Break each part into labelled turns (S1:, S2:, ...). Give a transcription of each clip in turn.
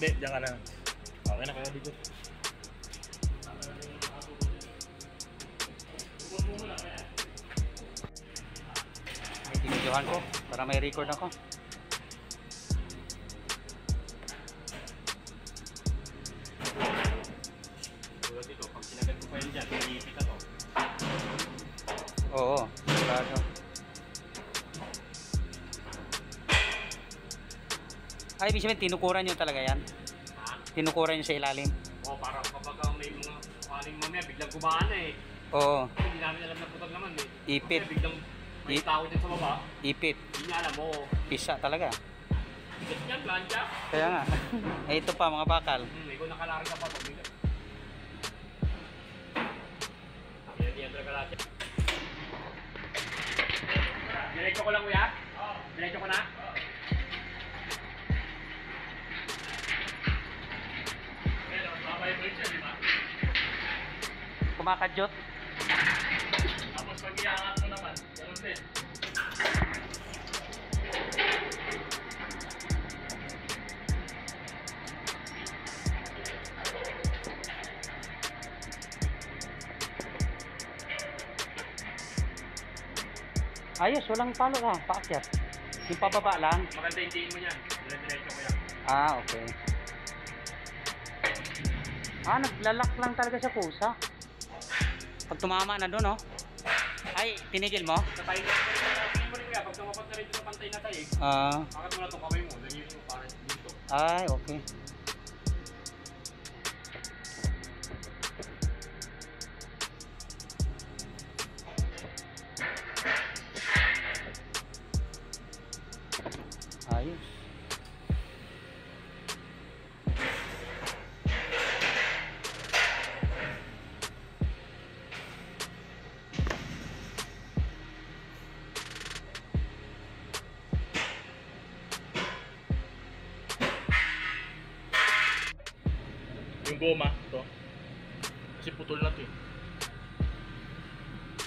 S1: Hindi, diyan ka na. Okay na kaya dito.
S2: May binidyohan ko para may record ako. Ay, ibig sabihin, tinukuran nyo talaga yan?
S3: Ha?
S2: Tinukuran nyo sa ilalim?
S3: O, parang kapag ah, may mga kaling mamaya, biglang gumana eh.
S2: Oo,
S3: Hindi namin alam na putag naman eh.
S2: Ipit.
S3: Mamaya biglang may
S2: I-
S3: tao dyan sa baba.
S2: ipit.
S3: Hindi niya alam mo.
S2: Pisa talaga.
S3: Bigat yan, plancha.
S2: Kaya nga. eh, ito pa, mga bakal.
S3: Hmm, ikaw nakalari ka pa pag bigat. Yan, yan talaga lahat. Diretso ko lang kuya? Oo. Diretso ko na? Oo.
S2: Kumakadyot.
S3: Tapos pag iangat mo naman, ganun din.
S2: Ayos, walang palo ka. Paakyat. Yung pababa lang.
S3: Maganda yung tingin mo yan. Dire-diretso ko yan.
S2: Ah, okay. Ah, naglalak lang talaga sa pusa. Pag tumama na doon, oh. Ay, tinigil mo?
S3: Sa tayo na pag tumapat na rin sa pantay na tayo, eh.
S2: Ah,
S3: Bakit mo na itong kamay mo? Lagyan mo para dito.
S2: ay, okay.
S1: Goma, ito. Kasi putol na to eh.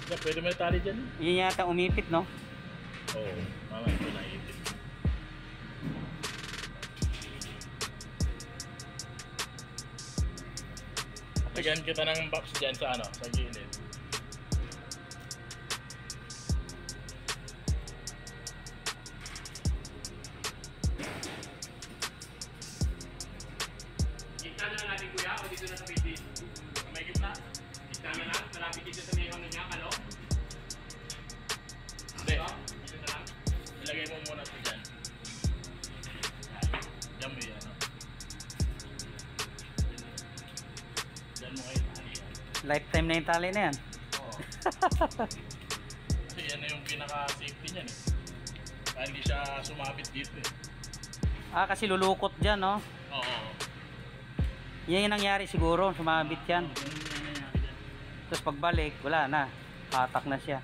S1: Diyan, pwede mo itali dyan.
S2: Yun yata umipit, no?
S1: Oo, oh, mama, ito naipit. Lagyan kita ng box dyan sa ano, sa gilid.
S2: Lifetime na yung tali na yan.
S1: Oo. Kasi yan na yung pinaka-safety niyan eh. Kaya hindi siya sumabit dito eh.
S2: Ah, kasi lulukot dyan, no?
S1: Oo.
S2: Yan yung nangyari siguro, sumabit yan.
S1: Ganun yung dyan.
S2: Tapos pagbalik, wala na. Patak na siya.